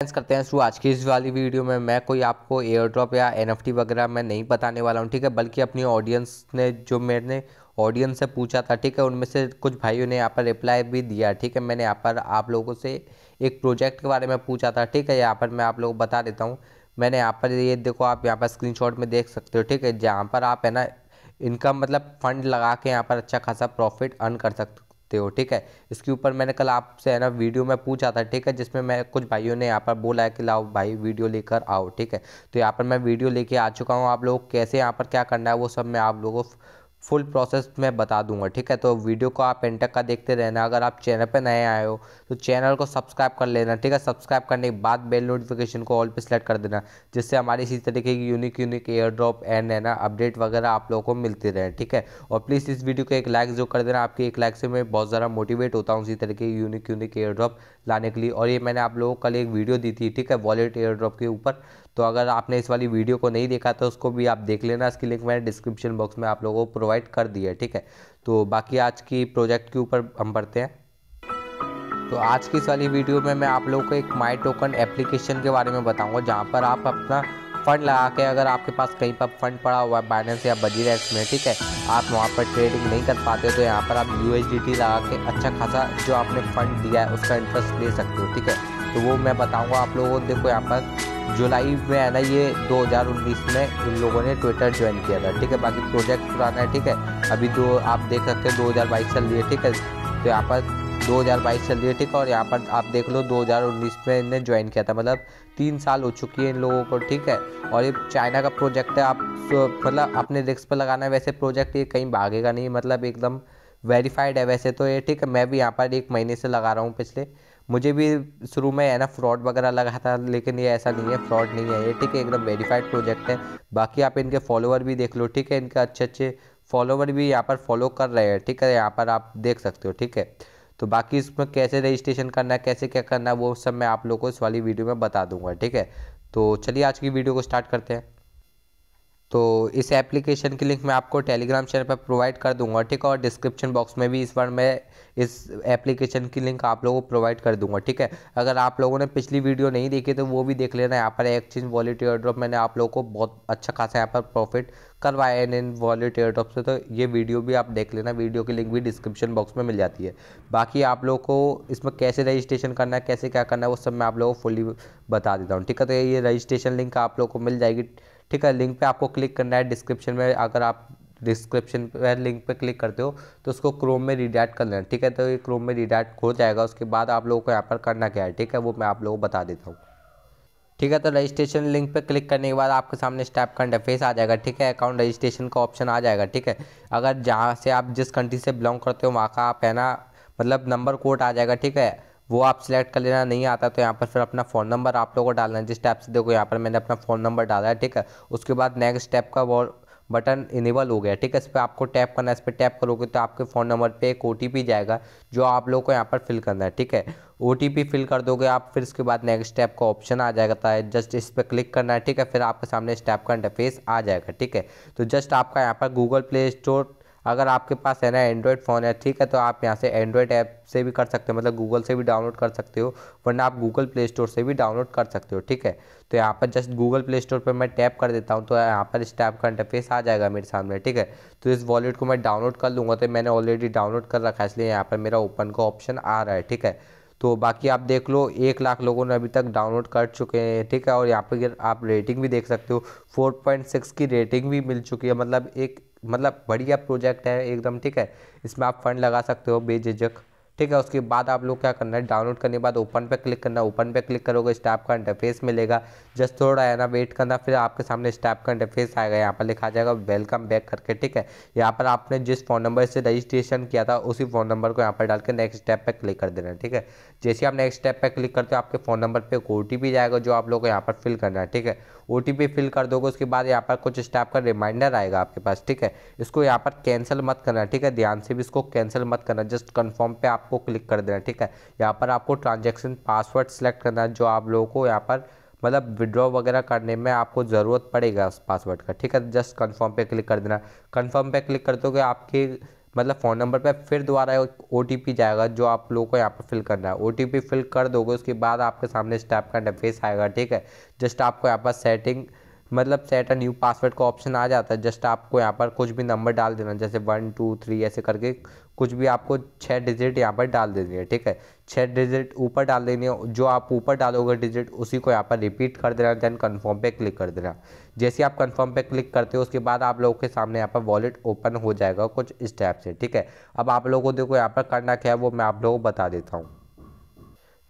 करते हैं शुरू आज की इस वाली वीडियो में। मैं कोई आपको एयर ड्रॉप या एनएफटी वगैरह मैं नहीं बताने वाला हूँ, ठीक है? बल्कि अपनी ऑडियंस ने, जो मैंने ऑडियंस से पूछा था, ठीक है? उनमें से कुछ भाइयों ने यहाँ पर रिप्लाई भी दिया, ठीक है? मैंने यहाँ पर आप लोगों से एक प्रोजेक्ट के बारे में पूछा था, ठीक है? यहाँ पर मैं आप लोगों को बता देता हूँ। मैंने यहाँ पर ये देखो, आप यहाँ पर स्क्रीन में देख सकते हो, ठीक है? जहाँ पर आप है ना इनकम मतलब फंड लगा के यहाँ पर अच्छा खासा प्रॉफिट अर्न कर सकते सकते हो, ठीक है? इसके ऊपर मैंने कल आपसे, है ना, वीडियो में पूछा था, ठीक है? जिसमें मैं, कुछ भाइयों ने यहाँ पर बोला है कि लाओ भाई वीडियो लेकर आओ, ठीक है? तो यहाँ पर मैं वीडियो लेके आ चुका हूँ। आप लोग कैसे यहाँ पर क्या करना है, वो सब मैं आप लोगों फुल प्रोसेस मैं बता दूँगा, ठीक है? तो वीडियो को आप एंड तक का देखते रहना। अगर आप चैनल पर नए आए हो तो चैनल को सब्सक्राइब कर लेना, ठीक है? सब्सक्राइब करने के बाद बेल नोटिफिकेशन को ऑल पे सेलेक्ट कर देना, जिससे हमारी इसी तरीके की unique unique air drop and है ना अपडेट वगैरह आप लोगों को मिलती रहे, ठीक है? और प्लीज़ इस वीडियो को एक लाइक जो कर देना। आपकी एक लाइक से मैं बहुत ज़्यादा मोटिवेट होता हूँ इसी तरीके की यूनिक यूनिक एयर ड्रॉप लाने के लिए। और ये मैंने आप लोगों को कल एक वीडियो दी थी, ठीक है? वॉलेट एयर ड्रॉप के ऊपर। तो अगर आपने इस वाली वीडियो को नहीं देखा तो उसको भी आप देख लेना। इसकी लिंक मैंने डिस्क्रिप्शन बॉक्स में आप लोगों को प्रोवाइड कर दिया है, ठीक है? तो बाकी आज की प्रोजेक्ट के ऊपर हम बढ़ते हैं। तो आज की इस वाली वीडियो में मैं आप लोगों को एक माई टोकन एप्लीकेशन के बारे में बताऊँगा, जहाँ पर आप अपना फंड लगा के, अगर आपके पास कहीं पर फंड पड़ा हुआ है बाइनेंस या बजीरेक्स में, ठीक है? आप वहाँ पर ट्रेडिंग नहीं कर पाते तो यहाँ पर आप यू लगा के अच्छा खासा जो आपने फंड दिया है, उसका इंटरेस्ट ले सकते हो, ठीक है? तो वो मैं बताऊँगा आप लोगों को। देखो यहाँ पर जुलाई में है ना ये 2019 में इन लोगों ने ट्विटर ज्वाइन किया था, ठीक है? बाकी प्रोजेक्ट पुराना है, ठीक है? अभी दो, आप देख सकते हैं 2022 चल रही है, ठीक है? तो यहाँ पर 2022 चल रही है, ठीक है? और यहाँ पर आप देख लो 2019 में इन्हें ज्वाइन किया था मतलब तीन साल हो चुकी है इन लोगों को, ठीक है? और ये चाइना का प्रोजेक्ट है, आप मतलब अपने रिस्क पर लगाना है, वैसे प्रोजेक्ट ये कहीं भागेगा नहीं मतलब एकदम वेरीफाइड है वैसे तो ये, ठीक है? मैं भी यहाँ पर एक महीने से लगा रहा हूँ पिछले मुझे भी शुरू में है ना फ्रॉड वगैरह लगा था, लेकिन ये ऐसा नहीं है, फ्रॉड नहीं है ये, ठीक है, एकदम वेरीफाइड प्रोजेक्ट है। बाकी आप इनके फॉलोअर भी देख लो, ठीक है, इनके अच्छे अच्छे फॉलोवर भी यहाँ पर फॉलो कर रहे हैं, ठीक है, यहाँ पर आप देख सकते हो, ठीक है। तो बाकी इसमें कैसे रजिस्ट्रेशन करना है, कैसे क्या करना है, वो सब मैं आप लोगों को इस वाली वीडियो में बता दूँगा, ठीक है। तो चलिए आज की वीडियो को स्टार्ट करते हैं। तो इस एप्लीकेशन की लिंक मैं आपको टेलीग्राम चैनल पर प्रोवाइड कर दूँगा, ठीक है? और डिस्क्रिप्शन बॉक्स में भी इस बार मैं इस एप्लीकेशन की लिंक आप लोगों को प्रोवाइड कर दूँगा, ठीक है? अगर आप लोगों ने पिछली वीडियो नहीं देखी तो वो भी देख लेना, यहाँ पर एक्सचेंज वॉलेट एयर ड्रॉप मैंने आप लोगों को बहुत अच्छा खासा यहाँ पर प्रॉफिट करवाया है इन वॉलेट एयर ड्रॉप से तो ये वीडियो भी आप देख लेना, वीडियो की लिंक भी डिस्क्रिप्शन बॉक्स में मिल जाती है। बाकी आप लोग को इसमें कैसे रजिस्ट्रेशन करना है, कैसे क्या करना है, वो सब मैं आप लोगों को फुली बता देता हूँ, ठीक है? तो ये रजिस्ट्रेशन लिंक आप लोग को मिल जाएगी ठीक है लिंक पे आपको क्लिक करना है डिस्क्रिप्शन में अगर आप डिस्क्रिप्शन पर लिंक पे क्लिक करते हो तो उसको क्रोम में रिडाइट कर लेना, ठीक है? तो ये क्रोम में रिडाइट हो जाएगा, उसके बाद आप लोगों को यहाँ पर करना क्या है, ठीक है? वो मैं आप लोगों को बता देता हूँ। ठीक है तो रजिस्ट्रेशन लिंक पे क्लिक करने के बाद आपके सामने स्टैप का इंटरफेस आ जाएगा, ठीक है? अकाउंट रजिस्ट्रेशन का ऑप्शन आ जाएगा, ठीक है? अगर जहाँ से आप जिस कंट्री से बिलोंग करते हो, वहाँ का आप है ना मतलब नंबर कोड आ जाएगा, ठीक है? वो आप सिलेक्ट कर लेना, नहीं आता तो यहाँ पर फिर अपना फ़ोन नंबर आप लोगों को डालना है। जिस टैप से देखो यहाँ पर मैंने अपना फ़ोन नंबर डाला है, ठीक है? उसके बाद नेक्स्ट स्टेप का वो बटन इनेबल हो गया, ठीक है? इस पर आपको टैप करना है, इस पर टैप करोगे तो आपके फ़ोन नंबर पे एक ओटीपी जाएगा, जो आप लोग को यहाँ पर फिल करना है, ठीक है? ओटीपी फिल कर दोगे आप, फिर उसके बाद नेक्स्ट स्टेप का ऑप्शन आ जाएगा है जस्ट इस पर क्लिक करना है, ठीक है? फिर आपके सामने स्टेप का इंटरफेस आ जाएगा, ठीक है? तो जस्ट आपका यहाँ पर गूगल प्ले स्टोर अगर आपके पास है ना एंड्रॉयड फ़ोन है, ठीक है तो आप यहाँ से एंड्रॉयड ऐप से भी कर सकते हो मतलब गूगल से भी डाउनलोड कर सकते हो, वरना आप गूगल प्ले स्टोर से भी डाउनलोड कर सकते हो, ठीक है? तो यहाँ पर जस्ट गूगल प्ले स्टोर पर मैं टैप कर देता हूँ तो यहाँ पर इस टैप का इंटरफेस आ जाएगा मेरे सामने, ठीक है? तो इस वॉलेट को मैं डाउनलोड कर लूँगा तो मैंने ऑलरेडी डाउनलोड कर रखा है, इसलिए यहाँ पर मेरा ओपन का ऑप्शन आ रहा है, ठीक है? तो बाकी आप देख लो, एक लाख लोगों ने अभी तक डाउनलोड कर चुके हैं, ठीक है? और यहाँ पर आप रेटिंग भी देख सकते हो 4.6 की रेटिंग भी मिल चुकी है। मतलब एक मतलब बढ़िया प्रोजेक्ट है, एकदम, ठीक है? इसमें आप फंड लगा सकते हो, बेझिझक। ठीक है, उसके बाद आप लोग क्या करना है डाउनलोड करने के बाद ओपन पे क्लिक करना ओपन पे क्लिक करोगे स्टैप का इंटरफेस मिलेगा। जस्ट थोड़ा है ना वेट करना, फिर आपके सामने स्टैप का इंटरफेस आएगा। यहाँ पर लिखा जाएगा वेलकम बैक करके, ठीक है। यहाँ पर आपने जिस फ़ोन नंबर से रजिस्ट्रेशन किया था, उसी फ़ोन नंबर को यहाँ पर डाल के नेक्स्ट स्टेप पर क्लिक कर देना ठीक है। जैसे आप नेक्स्ट स्टेप पर क्लिक करते हो, आपके फ़ोन नंबर पर एक ओ जाएगा, जो आप लोग को यहाँ पर फिल करना है, ठीक है। ओटीपी फिल कर दोगे, उसके बाद यहाँ पर कुछ स्टेप का रिमाइंडर आएगा आपके पास, ठीक है। इसको यहाँ पर कैंसिल मत करना, ठीक है। ध्यान से भी इसको कैंसिल मत करना जस्ट कन्फर्म पे आपको क्लिक कर देना, ठीक है? यहाँ पर आपको ट्रांजेक्शन पासवर्ड सेलेक्ट करना है, जो आप लोगों को यहाँ पर मतलब विड्रॉ वगैरह करने में आपको ज़रूरत पड़ेगा उस पासवर्ड का, ठीक है? जस्ट कन्फर्म पे क्लिक कर देना। कन्फर्म पे क्लिक कर दोगे आपके मतलब फ़ोन नंबर पे फिर दोबारा ओटीपी जाएगा, जो आप लोगों को यहाँ पर फिल करना है। ओटीपी फिल कर दोगे, उसके बाद आपके सामने स्टैप का इंटरफेस आएगा, ठीक है? जस्ट आपको यहाँ पर सेटिंग मतलब सेट अ न्यू पासवर्ड का ऑप्शन आ जाता है। जस्ट आपको यहाँ पर कुछ भी नंबर डाल देना, जैसे वन टू थ्री ऐसे करके कुछ भी आपको छः डिजिट यहाँ पर डाल देनी है, ठीक है? छः डिजिट ऊपर डाल देनी है, जो आप ऊपर डालोगे डिजिट उसी को यहाँ पर रिपीट कर देना देन कन्फर्म पे क्लिक कर देना। जैसे आप कन्फर्म पे क्लिक करते हो, उसके बाद आप लोगों के सामने यहाँ पर वॉलेट ओपन हो जाएगा कुछ इस टाइप से, ठीक है? अब आप लोगों को देखो यहाँ पर करना क्या है, वो मैं आप लोगों को बता देता हूँ।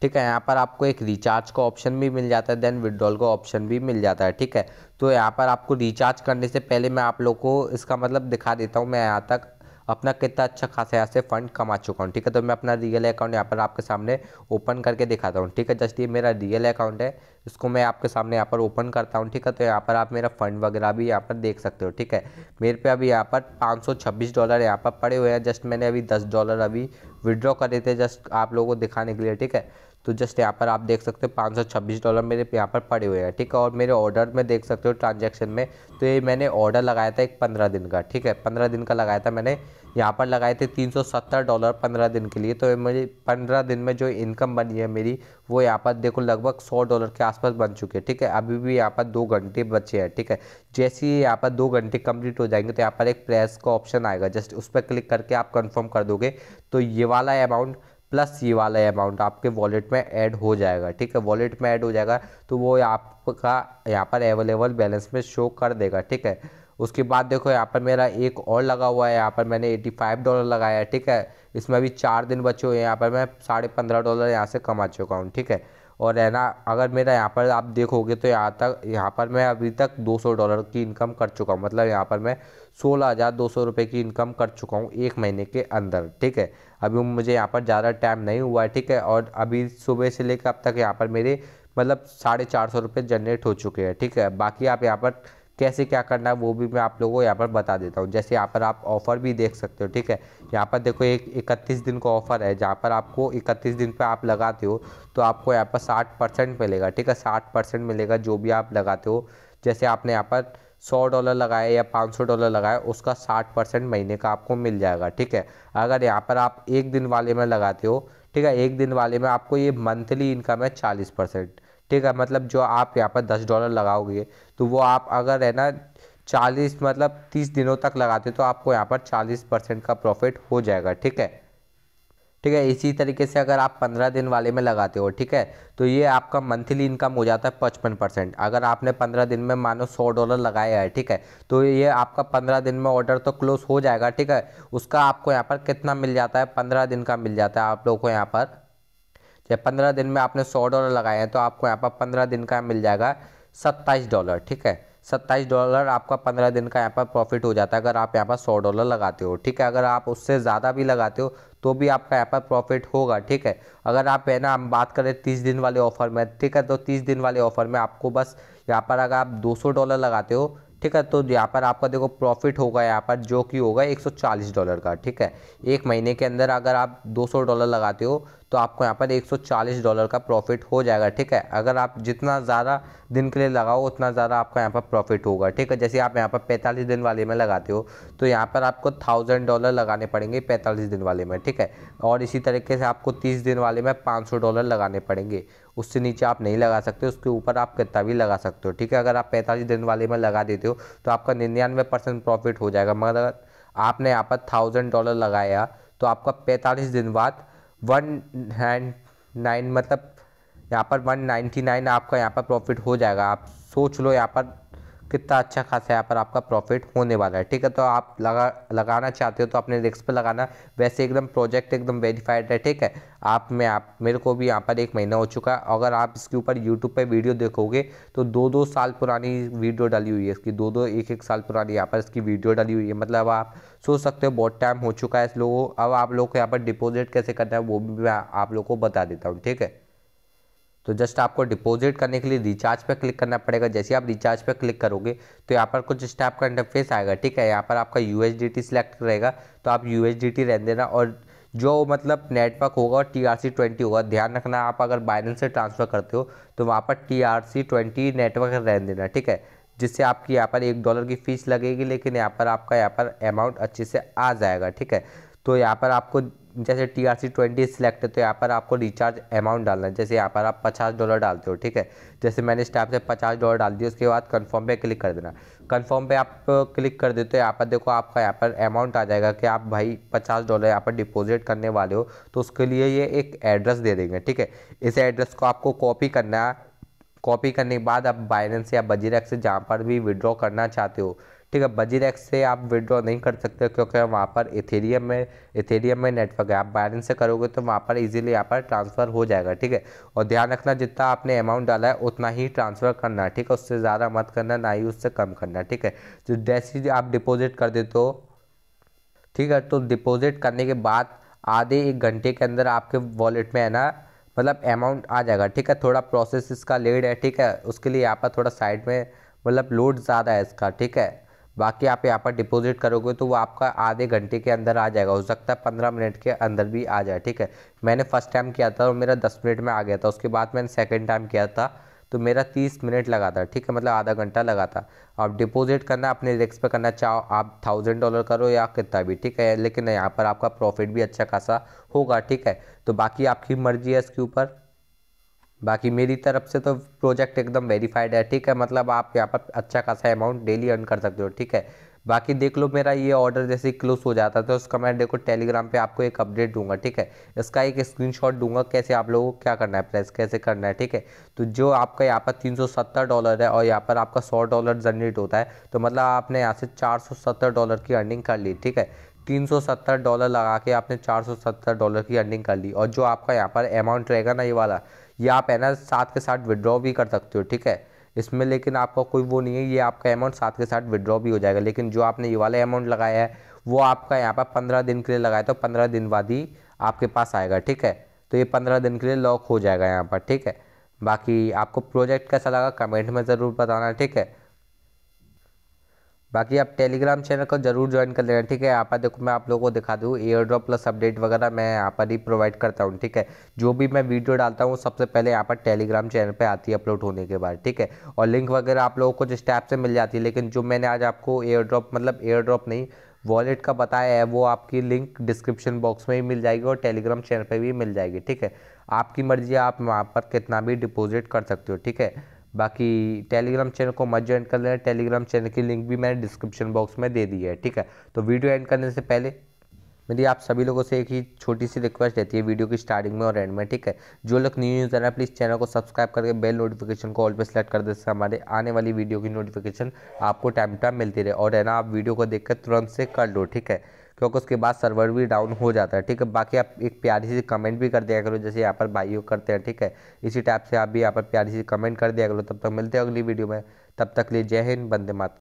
ठीक है, यहाँ पर आपको एक रिचार्ज का ऑप्शन भी मिल जाता है देन विड्रॉल का ऑप्शन भी मिल जाता है, ठीक है? तो यहाँ पर आपको रिचार्ज करने से पहले मैं आप लोग को इसका मतलब दिखा देता हूँ, मैं यहाँ तक अपना कितना अच्छा खासा यहाँ से फंड कमा चुका हूँ, ठीक है? तो मैं अपना रियल अकाउंट यहाँ पर आपके सामने ओपन करके दिखाता हूँ, ठीक है? जस्ट ये मेरा रियल अकाउंट है, इसको मैं आपके सामने यहाँ पर ओपन करता हूँ, ठीक है? तो यहाँ पर आप मेरा फंड वगैरह भी यहाँ पर देख सकते हो, ठीक है? मेरे पे अभी यहाँ पर पाँच सौ छब्बीस डॉलर यहाँ पर पड़े हुए हैं जस्ट मैंने अभी दस डॉलर अभी विड्रॉ करे थे जस्ट आप लोगों को दिखाने के लिए, ठीक है? तो जस्ट यहाँ पर आप देख सकते हो पाँच सौ छब्बीस डॉलर मेरे यहाँ पर पड़े हुए हैं, ठीक है? और मेरे ऑर्डर में देख सकते हो ट्रांजेक्शन में तो ये मैंने ऑर्डर लगाया था एक पंद्रह दिन का, ठीक है? पंद्रह दिन का लगाया था मैंने, यहाँ पर लगाए थे तीन सौ सत्तर डॉलर पंद्रह दिन के लिए तो मुझे पंद्रह दिन में जो इनकम बनी है मेरी, वो यहाँ पर देखो लगभग सौ डॉलर के आसपास बन चुके हैं, ठीक है? अभी भी यहाँ पर दो घंटे बचे हैं, ठीक है? जैसे ही यहाँ पर दो घंटे कंप्लीट हो जाएँगे तो यहाँ पर एक प्रेस का ऑप्शन आएगा, जस्ट उस पर क्लिक करके आप कन्फर्म कर दोगे तो ये वाला अमाउंट प्लस ये वाला अमाउंट आपके वॉलेट में ऐड हो जाएगा, ठीक है? वॉलेट में ऐड हो जाएगा तो वो आपका यहाँ पर अवेलेबल बैलेंस में शो कर देगा, ठीक है? उसके बाद देखो यहाँ पर मेरा एक और लगा हुआ है, यहाँ पर मैंने 85 डॉलर लगाया है, ठीक है? इसमें अभी चार दिन बचे हुए हैं, यहाँ पर मैं साढ़े पंद्रह डॉलर यहाँ से कमा चुका हूँ, ठीक है? और है ना, अगर मेरा यहाँ पर आप देखोगे तो यहाँ तक, यहाँ पर मैं अभी तक 200 डॉलर की इनकम कर चुका हूँ। मतलब यहाँ पर मैं सोलह हज़ार दो सौ रुपये की इनकम कर चुका हूँ एक महीने के अंदर, ठीक है? अभी मुझे यहाँ पर ज़्यादा टाइम नहीं हुआ है, ठीक है? और अभी सुबह से लेकर अब तक यहाँ पर मेरे मतलब साढ़े चार सौ रुपये जनरेट हो चुके हैं, ठीक है? बाकी आप यहाँ पर कैसे क्या करना है, वो भी मैं आप लोगों को यहाँ पर बता देता हूँ। जैसे यहाँ पर आप ऑफ़र भी देख सकते हो, ठीक है? यहाँ पर देखो एक इकतीस दिन का ऑफ़र है, जहाँ पर आपको इकतीस दिन पे आप लगाते हो तो आपको यहाँ पर साठ परसेंट मिलेगा, ठीक है? साठ परसेंट मिलेगा जो भी आप लगाते हो। जैसे आपने यहाँ पर सौ डॉलर लगाया या पाँच सौ डॉलर लगाया, उसका साठ परसेंट महीने का आपको मिल जाएगा, ठीक है? अगर यहाँ पर आप एक दिन वाले में लगाते हो, ठीक है? एक दिन वाले में आपको ये मंथली इनकम है चालीस परसेंट। ठीक है मतलब जो आप यहाँ पर दस डॉलर लगाओगे तो वो आप अगर है ना चालीस मतलब तीस दिनों तक लगाते तो आपको यहाँ पर चालीस परसेंट का प्रॉफिट हो जाएगा, ठीक है? ठीक है, इसी तरीके से अगर आप पंद्रह दिन वाले में लगाते हो, ठीक है तो ये आपका मंथली इनकम हो जाता है पचपन परसेंट। अगर आपने पंद्रह दिन में मानो सौ डॉलर लगाया है, ठीक है तो ये आपका पंद्रह दिन में ऑर्डर तो क्लोज हो जाएगा, ठीक है, उसका आपको यहाँ पर कितना मिल जाता है? पंद्रह दिन का मिल जाता है आप लोगों को यहाँ पर। जब पंद्रह दिन में आपने सौ डॉलर लगाए हैं तो आपको यहाँ पर पंद्रह दिन का मिल जाएगा सत्ताईस डॉलर, ठीक है? सत्ताईस डॉलर आपका पंद्रह दिन का यहाँ पर प्रॉफिट हो जाता है अगर आप यहाँ पर सौ डॉलर लगाते हो, ठीक है? अगर आप उससे ज़्यादा भी लगाते हो तो भी आपका यहाँ पर प्रॉफिट होगा, ठीक है? अगर आप, है ना, हम बात करें तीस दिन वाले ऑफ़र में, ठीक है? तो तीस दिन वाले ऑफ़र में आपको बस यहाँ पर अगर आप दो सौ डॉलर लगाते हो, ठीक है? तो यहाँ पर आपका देखो प्रॉफिट होगा यहाँ पर, जो कि होगा 140 डॉलर का, ठीक है? एक महीने के अंदर अगर आप 200 डॉलर लगाते हो तो आपको यहाँ पर 140 डॉलर का प्रॉफिट हो जाएगा, ठीक है? अगर आप जितना ज़्यादा दिन के लिए लगाओ, उतना ज़्यादा आपका यहाँ पर प्रॉफिट होगा, ठीक है? जैसे आप यहाँ पर 45 दिन वाले में लगाते हो तो यहाँ पर आपको थाउज़ेंड डॉलर लगाने पड़ेंगे 45 दिन वाले में, ठीक है? और इसी तरीके से आपको 30 दिन वाले में 500 डॉलर लगाने पड़ेंगे। उससे नीचे आप नहीं लगा सकते, उसके ऊपर आप कितना भी लगा सकते हो, ठीक है? अगर आप पैंतालीस दिन वाले में लगा देते हो तो आपका निन्यानवे परसेंट प्रॉफिट हो जाएगा, मगर आपने यहाँ पर थाउज़ेंड डॉलर लगाया तो आपका पैंतालीस दिन बाद वन नाइन मतलब यहाँ पर वन नाइन्टी नाइन आपका यहाँ पर प्रॉफिट हो जाएगा। आप सोच लो यहाँ पर कितना अच्छा खासा यहाँ पर आपका प्रॉफिट होने वाला है, ठीक है? तो आप लगा, लगाना चाहते हो तो अपने रिक्स पे लगाना। वैसे एकदम प्रोजेक्ट एकदम वेरीफाइड है, ठीक है? आप, में आप, मेरे को भी यहाँ पर एक महीना हो चुका है। अगर आप इसके ऊपर यूट्यूब पे वीडियो देखोगे तो दो दो साल पुरानी वीडियो डाली हुई है इसकी। दो दो, एक एक साल पुरानी यहाँ पर इसकी वीडियो डाली हुई है। मतलब आप सोच सकते हो बहुत टाइम हो चुका है इस लोगों अब आप लोग को यहाँ पर डिपोजिट कैसे करना है वो भी मैं आप लोग को बता देता हूँ, ठीक है? तो जस्ट आपको डिपॉजिट करने के लिए रिचार्ज पर क्लिक करना पड़ेगा। जैसे आप रिचार्ज पर क्लिक करोगे तो यहाँ पर कुछ स्टेप का इंटरफेस आएगा, ठीक है? यहाँ पर आपका यूएसडीटी सिलेक्ट रहेगा तो आप यूएसडीटी रहने देना और जो मतलब नेटवर्क होगा और टी आर सी ट्वेंटी होगा। ध्यान रखना, आप अगर बाइनेंस से ट्रांसफ़र करते हो तो वहाँ पर T R C twenty network रहने देना, ठीक है? जिससे आपकी यहाँ पर एक डॉलर की फ़ीस लगेगी, लेकिन यहाँ पर आपका यहाँ पर अमाउंट अच्छे से आ जाएगा, ठीक है? तो यहाँ पर आपको जैसे T R C twenty select है तो यहाँ पर आपको रिचार्ज अमाउंट डालना है। जैसे यहाँ पर आप पचास डॉलर डालते हो, ठीक है? जैसे मैंने इस टाइप से पचास डॉलर डाल दिया, उसके बाद कन्फर्म पे क्लिक कर देना। कन्फर्म पे आप क्लिक कर देते हो, यहाँ पर देखो आपका यहाँ पर अमाउंट आ जाएगा कि आप भाई पचास डॉलर यहाँ पर डिपॉजिट करने वाले हो तो उसके लिए ये एक एड्रेस दे देंगे, ठीक है? इस एड्रेस को आपको कॉपी करना है कॉपी करने के बाद आप बाइनेंस या बजीरेक्स से जहाँ पर भी विड्रॉ करना चाहते हो ठीक है बजीरेक्स से आप विड्रॉ नहीं कर सकते क्योंकि वहाँ पर इथेरियम में इथेरियम में नेटवर्क है। आप बाइनेंस से करोगे तो वहाँ पर इजीली यहाँ पर ट्रांसफ़र हो जाएगा, ठीक है? और ध्यान रखना, जितना आपने अमाउंट डाला है, उतना ही ट्रांसफ़र करना है, ठीक है? उससे ज़्यादा मत करना, ना ही उससे कम करना, ठीक है? तो जैसे आप डिपोजिट कर देते हो, ठीक है? तो डिपॉजिट करने के बाद आधे एक घंटे के अंदर आपके वॉलेट में है ना मतलब अमाउंट आ जाएगा, ठीक है? थोड़ा प्रोसेस इसका लेट है, ठीक है? उसके लिए यहाँ पर थोड़ा साइड में मतलब लोड ज़्यादा है इसका, ठीक है? बाकी आप यहाँ पर डिपॉजिट करोगे तो वो आपका आधे घंटे के अंदर आ जाएगा। हो सकता है पंद्रह मिनट के अंदर भी आ जाए, ठीक है? मैंने फ़र्स्ट टाइम किया था और मेरा दस मिनट में आ गया था। उसके बाद मैंने सेकेंड टाइम किया था तो मेरा तीस मिनट लगा था, ठीक है? मतलब आधा घंटा लगा था। आप डिपॉजिट करना, अपने रिक्स पे करना, चाहो आप थाउज़ेंड डॉलर करो या कितना भी, ठीक है? लेकिन यहाँ पर आपका प्रॉफिट भी अच्छा खासा होगा, ठीक है? तो बाकी आपकी मर्ज़ी है इसके ऊपर। बाकी मेरी तरफ़ से तो प्रोजेक्ट एकदम वेरीफाइड है, ठीक है? मतलब आप यहाँ पर अच्छा खासा अमाउंट डेली अर्न कर सकते हो, ठीक है? बाकी देख लो मेरा ये ऑर्डर जैसे क्लोज हो जाता है तो उसका मैं देखो टेलीग्राम पे आपको एक अपडेट दूँगा, ठीक है? इसका एक स्क्रीनशॉट दूँगा कैसे आप लोगों को क्या करना है प्रेस कैसे करना है, ठीक है? तो जो आपका यहाँ पर 370 डॉलर है और यहाँ पर आपका 100 डॉलर जनरेट होता है तो मतलब आपने यहाँ से 470 डॉलर की अर्निंग कर ली, ठीक है? 370 डॉलर लगा के आपने 470 डॉलर की अर्निंग कर ली और जो आपका यहाँ पर अमाउंट रहेगा ना ये वाला ये आप है ना साथ के साथ विड्रॉ भी कर सकते हो, ठीक है? इसमें लेकिन आपका कोई वो नहीं है, ये आपका अमाउंट साथ के साथ विड्रॉ भी हो जाएगा। लेकिन जो आपने ये वाला अमाउंट लगाया है, वो आपका यहाँ पर पंद्रह दिन के लिए लगाया तो पंद्रह दिन बाद ही आपके पास आएगा, ठीक है? तो ये पंद्रह दिन के लिए लॉक हो जाएगा यहाँ पर, ठीक है? बाकी आपको प्रोजेक्ट कैसा लगा कमेंट में ज़रूर बताना, ठीक है? बाकी आप टेलीग्राम चैनल को ज़रूर ज्वाइन कर लेना, ठीक है? यहाँ पर देखो, मैं आप लोगों को दिखा दूँ एयर ड्रॉप प्लस अपडेट वगैरह मैं यहाँ पर ही प्रोवाइड करता हूँ, ठीक है? जो भी मैं वीडियो डालता हूँ सबसे पहले यहाँ पर टेलीग्राम चैनल पे आती है अपलोड होने के बाद, ठीक है? और लिंक वगैरह आप लोगों को जिस टैप से मिल जाती है, लेकिन जो मैंने आज आपको एयर ड्रॉप मतलब एयर ड्रॉप नहीं वॉलेट का बताया है, वो आपकी लिंक डिस्क्रिप्शन बॉक्स में ही मिल जाएगी और टेलीग्राम चैनल पर भी मिल जाएगी, ठीक है? आपकी मर्ज़ी आप वहाँ पर कितना भी डिपोजिट कर सकते हो, ठीक है? बाकी टेलीग्राम चैनल को मत ज्वाइन कर लेना। टेलीग्राम चैनल की लिंक भी मैंने डिस्क्रिप्शन बॉक्स में दे दी है, ठीक है? तो वीडियो एंड करने से पहले मेरी आप सभी लोगों से एक ही छोटी सी रिक्वेस्ट रहती है वीडियो की स्टार्टिंग में और एंड में, ठीक है? जो लोग न्यू यूज़र है प्लीज़ चैनल को सब्सक्राइब करके बेल नोटिफिकेशन को ऑल पे सेलेक्ट कर दे हमारे आने वाली वीडियो की नोटिफिकेशन आपको टाइम टाइम मिलती रहे। और है ना, आप वीडियो को देख तुरंत से कर लो, ठीक है? क्योंकि उसके बाद सर्वर भी डाउन हो जाता है, ठीक है? बाकी आप एक प्यारी सी कमेंट भी कर दिया करो, जैसे यहाँ पर भाइयों करते हैं, ठीक है? इसी टाइप से आप भी यहाँ पर प्यारी सी कमेंट कर दिया करो। तब तक मिलते हैं अगली वीडियो में। तब तक लिए जय हिंद बंदे मात